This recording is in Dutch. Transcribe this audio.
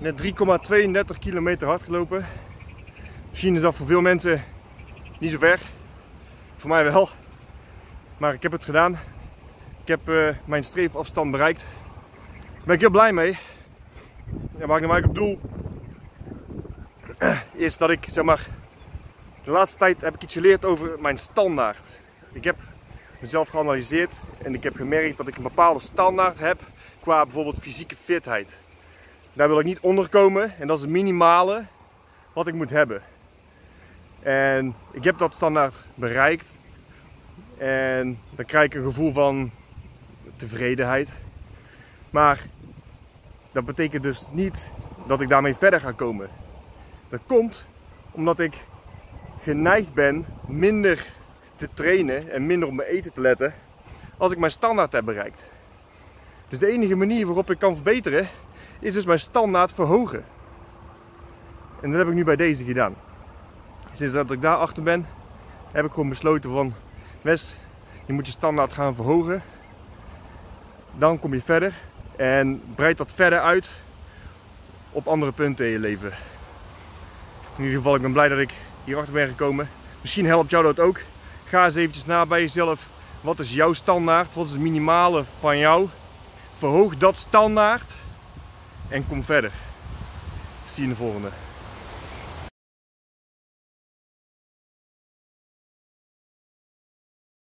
Net 3,32 kilometer hard gelopen. Misschien is dat voor veel mensen niet zo ver. Voor mij wel. Maar ik heb het gedaan. Ik heb uh, mijn streefafstand bereikt. Daar ben ik heel blij mee. Ja, waar ik naar op doel is dat ik zeg maar de laatste tijd heb ik iets geleerd over mijn standaard. Ik heb mezelf geanalyseerd en ik heb gemerkt dat ik een bepaalde standaard heb qua bijvoorbeeld fysieke fitheid. Daar wil ik niet onder komen en dat is het minimale wat ik moet hebben. En ik heb dat standaard bereikt en dan krijg ik een gevoel van tevredenheid. Maar dat betekent dus niet dat ik daarmee verder ga komen. Dat komt omdat ik geneigd ben minder te trainen en minder op mijn eten te letten als ik mijn standaard heb bereikt. Dus de enige manier waarop ik kan verbeteren is dus mijn standaard verhogen. En dat heb ik nu bij deze gedaan. Sinds dat ik daar achter ben, heb ik gewoon besloten van Wes, je moet je standaard gaan verhogen. Dan kom je verder en breid dat verder uit op andere punten in je leven. In ieder geval, ik ben blij dat ik hier achter ben gekomen. Misschien helpt jou dat ook. Ga eens eventjes na bij jezelf. Wat is jouw standaard? Wat is het minimale van jou? Verhoog dat standaard en kom verder. Zie je in de volgende.